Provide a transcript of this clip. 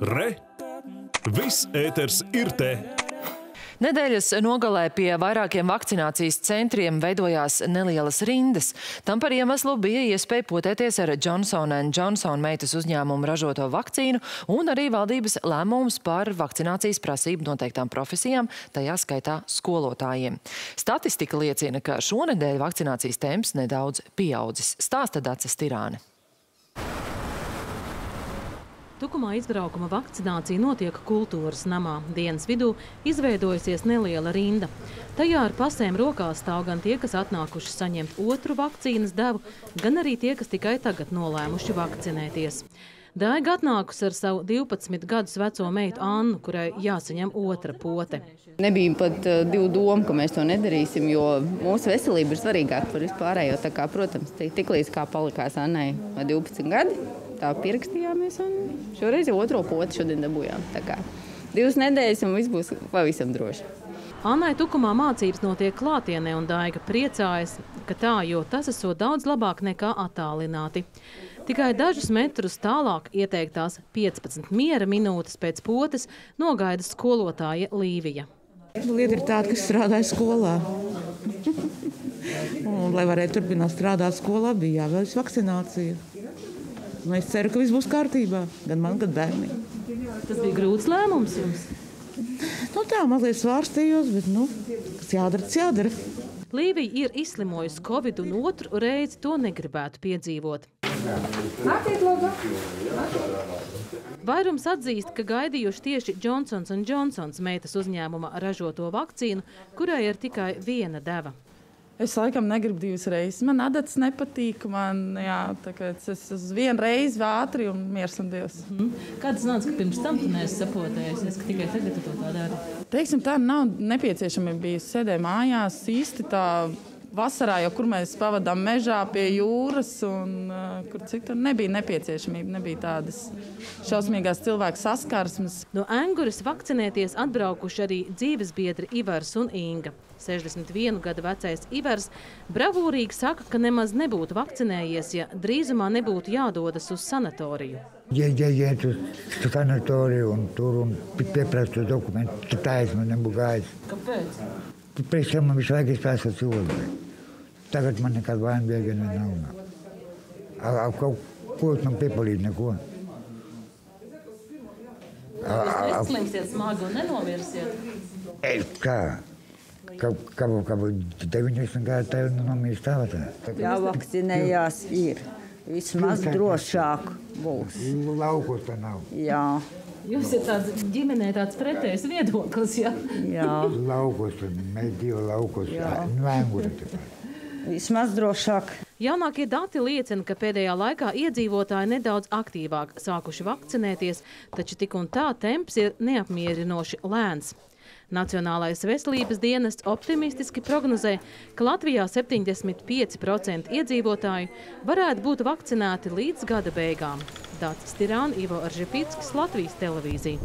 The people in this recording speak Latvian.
Re! Viss ēters ir te! Nedēļas nogalē pie vairākiem vakcinācijas centriem veidojās nelielas rindas. Tam par iemeslu bija iespēja potēties ar Johnson Johnson meitas uzņēmumu ražoto vakcīnu un arī valdības lēmums par vakcinācijas prasību noteiktām profesijām, tajā skaitā skolotājiem. Statistika liecina, ka šonedēļ vakcinācijas temps nedaudz pieaudzis. Stāsta Daces Tirāne. Tukumā izbraukuma vakcinācija notiek kultūras namā. Dienas vidū izveidojusies neliela rinda. Tajā ar pasēm rokās stāv gan tie, kas atnākuši saņemt otru vakcīnas devu, gan arī tie, kas tikai tagad nolēmuši vakcinēties. Daiga atnākusi ar savu 12 gadus veco meitu Annu, kurai jāsaņem otra pote. Nebija pat uh, divu domu, ka mēs to nedarīsim, jo mūsu veselība ir svarīgāka par vispārējo. Tā kā, protams, tik līdz kā palikās Annai 12 gadi, tā pierakstījāmies un šoreiz jau otro poti šodien dabūjām. Tā kā divas nedēļas un viss būs pavisam droši. Annai Tukumā mācības notiek klātienē un Daiga priecājas, ka tā, jo tas esot daudz labāk nekā attālināti. Tikai dažus metrus tālāk ieteiktās 15 miera minūtes pēc potes nogaida skolotāja Līvija. Lieta ir tāda, kas strādāja skolā. un, lai varētu turpināt strādāt skolā, bija jāveic vakcinācija. Un es ceru, ka viss būs kārtībā, gan man, gan bērniem. Tas bija grūts lēmums jums. Nu, tā mazliet svārstījos, bet nu, kas jādara, tas jādara. Līvija ir izslimojusi Covid un otru reizi to negribētu piedzīvot. Vairums atzīst, ka gaidījuši tieši Johnsons Johnsons meitas uzņēmuma ražoto vakcīnu, kurai ir tikai viena deva. Es laikam negribu divas reizes. Man adats nepatīk. Man, jā, es uz vienu reizi ātri un miers un dievs. Mm -hmm. Kāds nāca, ka pirms tam tu neesi sapotējies, ka tikai tagad to tā dari? Teiksim, tā nav nepieciešama bijusi sēdēt mājās īsti tā vasarā, jau kur mēs pavadām mežā pie jūras, un uh, kur citur nebija nepieciešamība, nebija tādas šausmīgās cilvēku saskarsmes. No Anguras vakcinēties atbraukuši arī dzīvesbiedri Ivars un Inga. 61 gadu vecais Ivars bravūrīgi saka, ka nemaz nebūtu vakcinējies, ja drīzumā nebūtu jādodas uz sanatoriju. Ja, ja iet uz sanatoriju un tur un pieprastu dokumentu, tad tā es man nebūtu gājis. Kāpēc? Pēc tam man visu laiku izpēsot cilvēku. Tagad man nekāda vaina bēgana nav. Ar kaut ko man piepalīdz neko. Jūs slimsiet smagi un nenomirsiet? Es kā? Kā, kā, kā 90 gadu tev nomirst tā? Jāvakcinējās ir. Vismaz drošāk būs. Laukos tā nav. Jā. Jums ir tāds ģimenē tāds pretējs viedoklis, ja? Jā. laukos, mēs divi laukos, vēnguri. Vismaz drošāk. Jaunākie dati liecina, ka pēdējā laikā iedzīvotāji nedaudz aktīvāk sākuši vakcinēties, taču tik un tā temps ir neapmierinoši lēns. Nacionālais veselības dienests optimistiski prognozē, ka Latvijā 75% iedzīvotāju varētu būt vakcinēti līdz gada beigām. Dācis Tirāna, Ivo Aržepīckis, Latvijas televīzija.